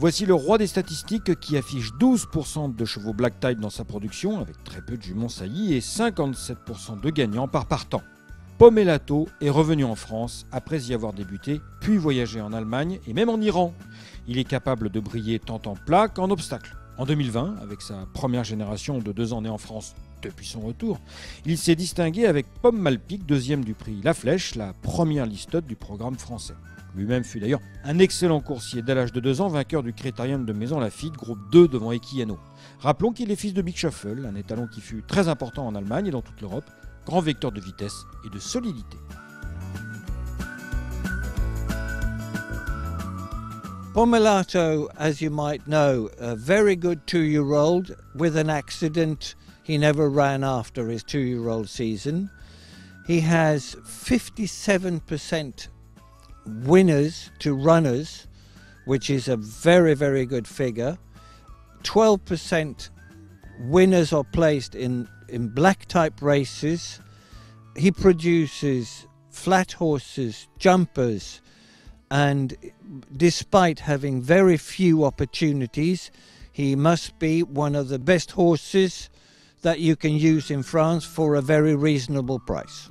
Voici le roi des statistiques qui affiche 12% de chevaux black type dans sa production, avec très peu de juments saillies, et 57% de gagnants par partant. Pomelato est revenu en France après y avoir débuté, puis voyagé en Allemagne et même en Iran. Il est capable de briller tant en plat qu'en obstacle. En 2020, avec sa première génération de deux ans née en France depuis son retour, il s'est distingué avec Pomme Malpic, deuxième du prix La Flèche, la première listote du programme français. Lui-même fut d'ailleurs un excellent coursier dès l'âge de 2 ans, vainqueur du Critérium de Maison Lafitte, groupe 2 devant Equiano. Rappelons qu'il est fils de Big Shuffle, un étalon qui fut très important en Allemagne et dans toute l'Europe, grand vecteur de vitesse et de solidité. Pomelato, as you might know, a very good two year old. With an accident, he never ran after his two year old season. He has 57% winners to runners, which is a very, very good figure. 12% winners are placed in, in black type races. He produces flat horses, jumpers, and despite having very few opportunities, he must be one of the best horses that you can use in France for a very reasonable price.